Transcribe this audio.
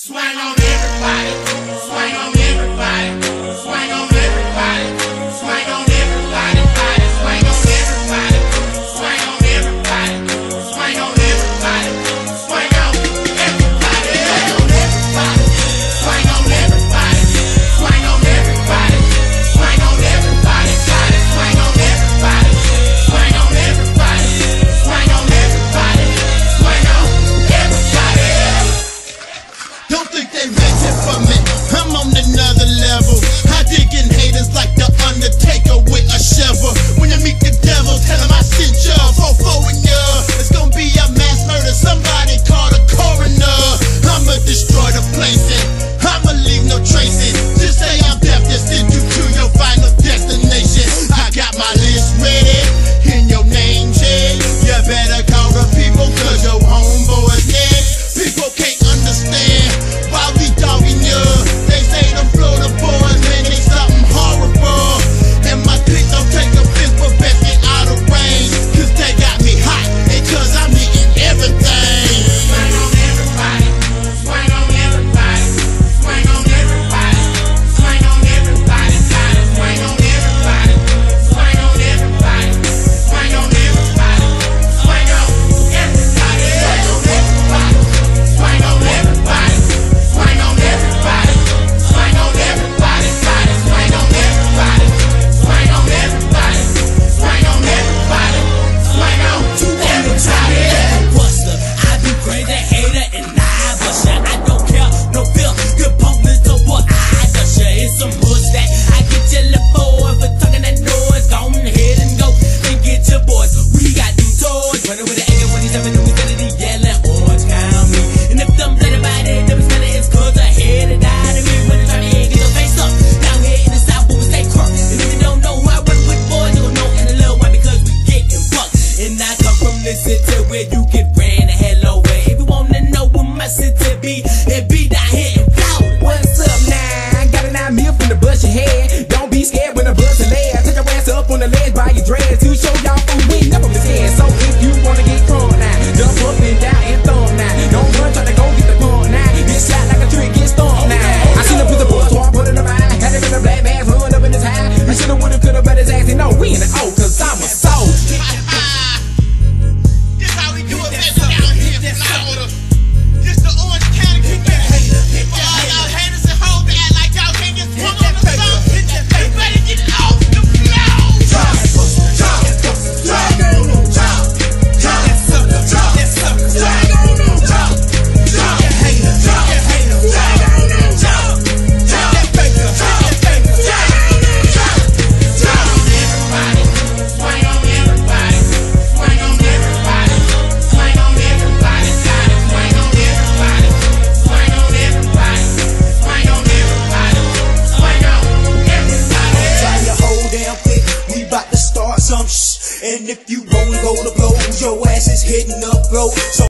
Swing on everybody. And I come from the city where you get ran the hell away. If you wanna know where my city be, it be down here in Florida. What's up now? I got an eye meal from the bush ahead. Don't be scared when the bus is laid. Take your ass up on the ledge by your dress. You show y'all for we never miss. So if you wanna get thrown now, jump up and down and throw now. Don't run, try to And if you won't go to blows, your ass is hitting up low. So